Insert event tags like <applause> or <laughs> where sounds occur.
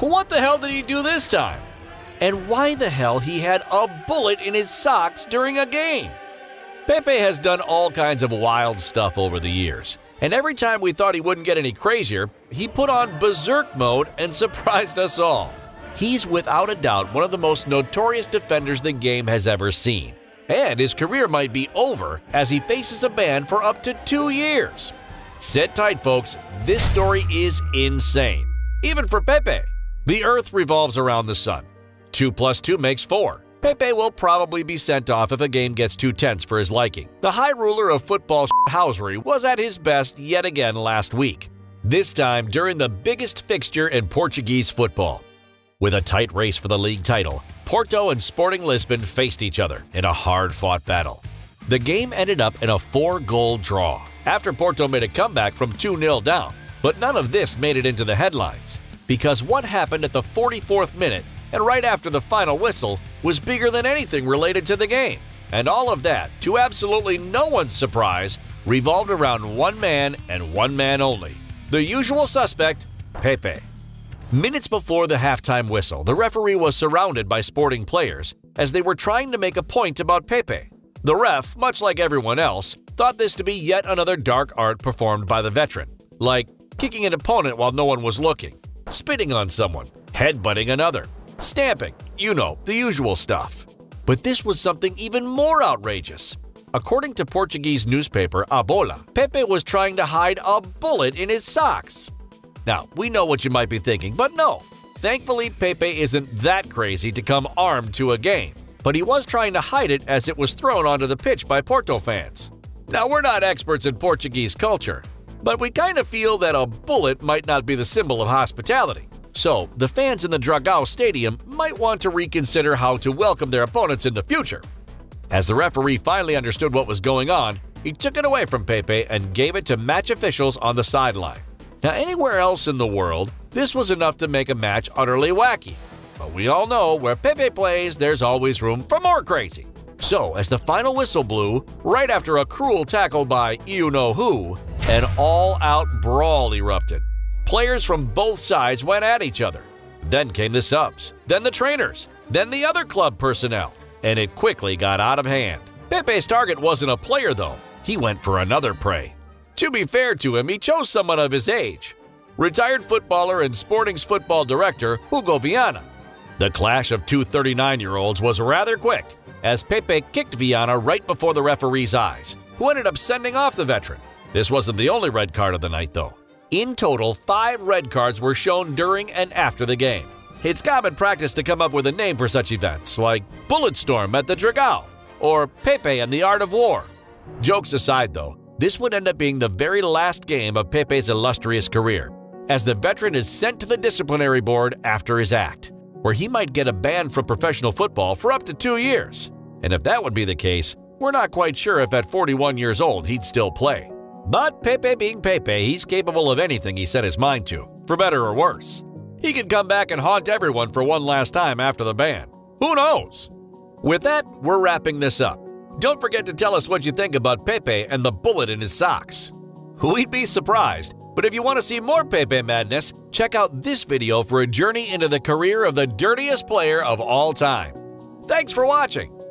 What the hell did he do this time? And why the hell he had a bullet in his socks during a game? Pepe has done all kinds of wild stuff over the years, and every time we thought he wouldn't get any crazier, he put on berserk mode and <laughs> surprised us all. He's without a doubt one of the most notorious defenders the game has ever seen, and his career might be over as he faces a ban for up to two years. Sit tight, folks, this story is insane, even for Pepe. The Earth revolves around the Sun. 2 plus 2 makes 4. Pepe will probably be sent off if a game gets too tense for his liking. The high ruler of football <laughs> housery was at his best yet again last week, this time during the biggest fixture in Portuguese football. With a tight race for the league title, Porto and Sporting Lisbon faced each other in a hard-fought battle. The game ended up in a four-goal draw after Porto made a comeback from 2-0 down, but none of this made it into the headlines because what happened at the 44th minute and right after the final whistle was bigger than anything related to the game. And all of that, to absolutely no one's surprise, revolved around one man and one man only the usual suspect, Pepe. Minutes before the halftime whistle, the referee was surrounded by sporting players as they were trying to make a point about Pepe. The ref, much like everyone else, thought this to be yet another dark art performed by the veteran, like kicking an opponent while no one was looking, spitting on someone, headbutting another, stamping, you know, the usual stuff. But this was something even more outrageous. According to Portuguese newspaper A Bola, Pepe was trying to hide a bullet in his socks. Now, we know what you might be thinking, but no. Thankfully, Pepe isn't that crazy to come armed to a game, but he was trying to hide it as it was thrown onto the pitch by Porto fans. Now, we're not experts in Portuguese culture, but we kind of feel that a bullet might not be the symbol of hospitality. So, the fans in the Dragao Stadium might want to reconsider how to welcome their opponents in the future. As the referee finally understood what was going on, he took it away from Pepe and gave it to match officials on the sideline. Now, anywhere else in the world, this was enough to make a match utterly wacky. But we all know where Pepe plays, there's always room for more crazy. So, as the final whistle blew, right after a cruel tackle by you know who, an all out brawl erupted. Players from both sides went at each other. Then came the subs, then the trainers, then the other club personnel and it quickly got out of hand. Pepe's target wasn't a player, though. He went for another prey. To be fair to him, he chose someone of his age retired footballer and Sporting's football director Hugo Viana. The clash of two 39 year olds was rather quick, as Pepe kicked Viana right before the referee's eyes, who ended up sending off the veteran. This wasn't the only red card of the night, though. In total, five red cards were shown during and after the game. It's common practice to come up with a name for such events, like Bulletstorm at the Dragao or Pepe and the Art of War. Jokes aside, though, this would end up being the very last game of Pepe's illustrious career, as the veteran is sent to the disciplinary board after his act, where he might get a ban from professional football for up to two years. And if that would be the case, we're not quite sure if at 41 years old he'd still play. But Pepe being Pepe, he's capable of anything he set his mind to, for better or worse. He could come back and haunt everyone for one last time after the ban. Who knows? With that, we're wrapping this up. Don't forget to tell us what you think about Pepe and the bullet in his socks. We'd be surprised, but if you want to see more Pepe madness, check out this video for a journey into the career of the dirtiest player of all time. Thanks for watching.